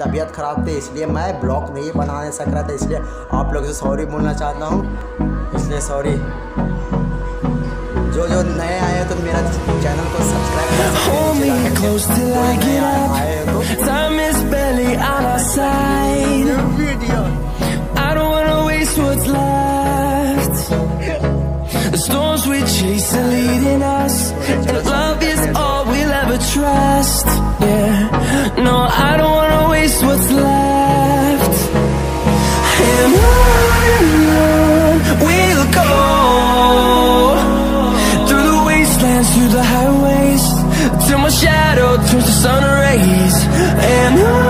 तबीयत ख़राब थी इसलिए मैं ब्लॉग नहीं बना सक रहा था इसलिए आप लोग से सॉरी बोलना चाहता हूँ। इसलिए सॉरी। जो जो नए आए तो मेरा चैनल को सब्सक्राइब कर सकते हैं And on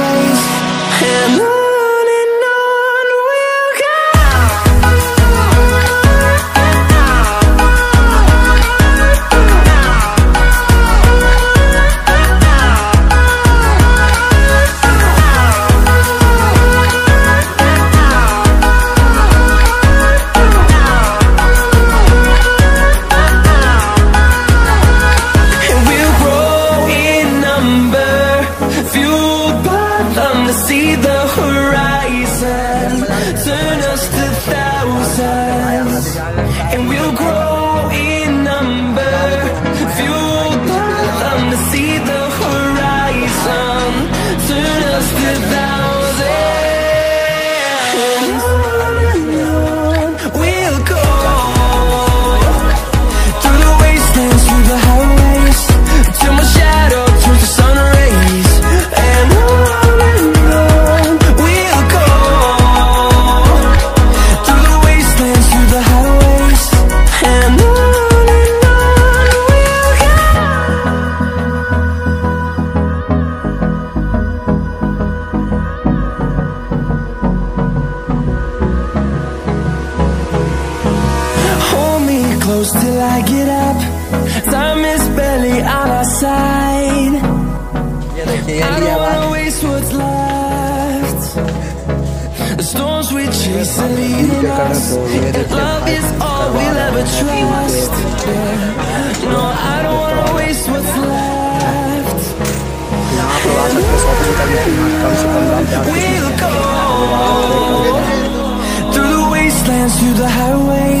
你 close till I get up. Time is barely on our side. I don't wanna waste what's left. The storms we chase are leading us. And love is all we'll ever trust. No, I don't wanna waste what's left. We'll go Through the wastelands, through the highways